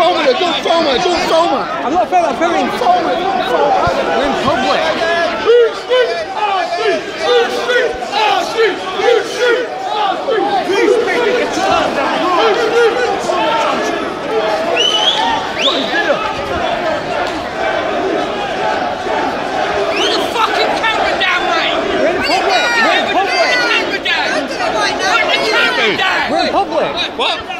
FOMO, don't FOMO. I'm not filming, I'm filming. FOMO, don't FOMO. We're in public. Put the fucking camera down, mate! We're in public. We're in Put the public. camera down! Put the camera down! We're in public. What?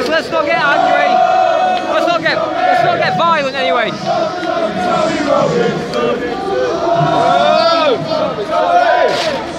Let's, let's not get angry. Let's not get, let's not get violent anyway. Oh!